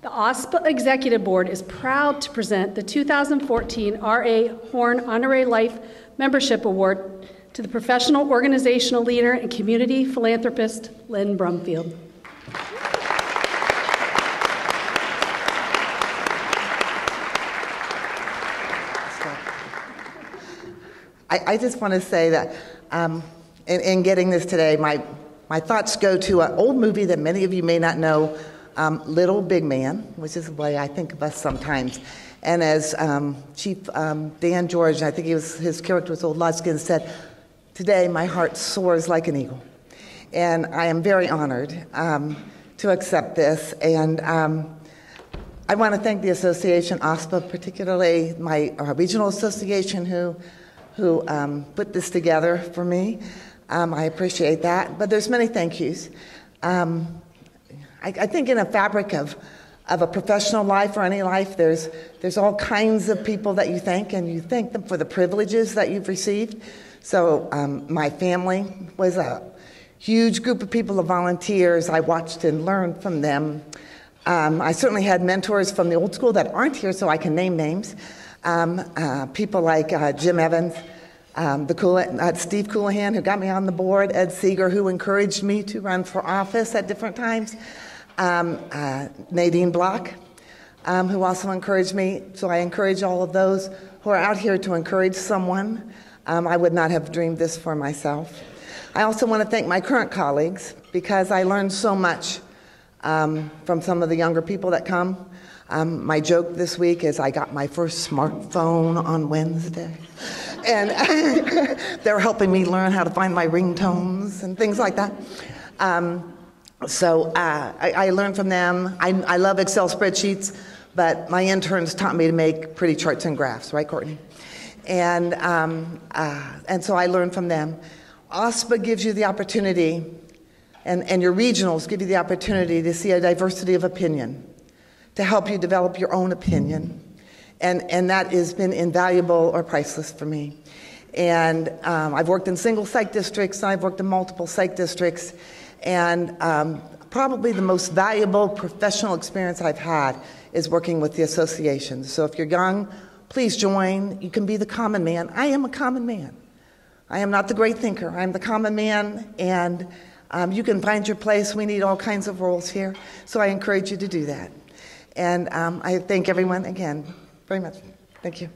The OSPA Executive Board is proud to present the 2014 R.A. Horn Honorary Life Membership Award to the professional organizational leader and community philanthropist Lynn Brumfield. I, I just want to say that um, in, in getting this today, my, my thoughts go to an old movie that many of you may not know, um, Little Big Man, which is the way I think of us sometimes. And as um, Chief um, Dan George, I think he was, his character was old Lodskin, said, Today my heart soars like an eagle. And I am very honored um, to accept this. And um, I want to thank the association, OSPA, particularly my regional association, who, who um, put this together for me. Um, I appreciate that. But there's many thank yous. Um, I, I, think in a fabric of, of a professional life or any life, there's, there's all kinds of people that you thank, and you thank them for the privileges that you've received. So um, my family was a huge group of people of volunteers. I watched and learned from them. Um, I certainly had mentors from the old school that aren't here, so I can name names. Um, uh, people like uh, Jim Evans, um, the Cool, uh, Steve Coolahan, who got me on the board, Ed Seeger, who encouraged me to run for office at different times, um, uh, Nadine Block, um, who also encouraged me. So I encourage all of those who are out here to encourage someone. Um, I would not have dreamed this for myself. I also want to thank my current colleagues because I learned so much um, from some of the younger people that come. Um, my joke this week is I got my first smartphone on Wednesday. And they're helping me learn how to find my ringtones and things like that. Um, so uh, I, I, learned from them. I, I, love Excel spreadsheets, but my interns taught me to make pretty charts and graphs, right, Courtney? And, um, uh, and so I learned from them. OSPA gives you the opportunity, and, and your regionals give you the opportunity to see a diversity of opinion, to help you develop your own opinion. And, and that has been invaluable or priceless for me. And um, I've worked in single psych districts, I've worked in multiple psych districts, and um, probably the most valuable professional experience I've had is working with the association. So if you're young, please join. You can be the common man. I am a common man. I am not the great thinker. I'm the common man, and um, you can find your place. We need all kinds of roles here. So I encourage you to do that. And um, I thank everyone again very much. Thank you.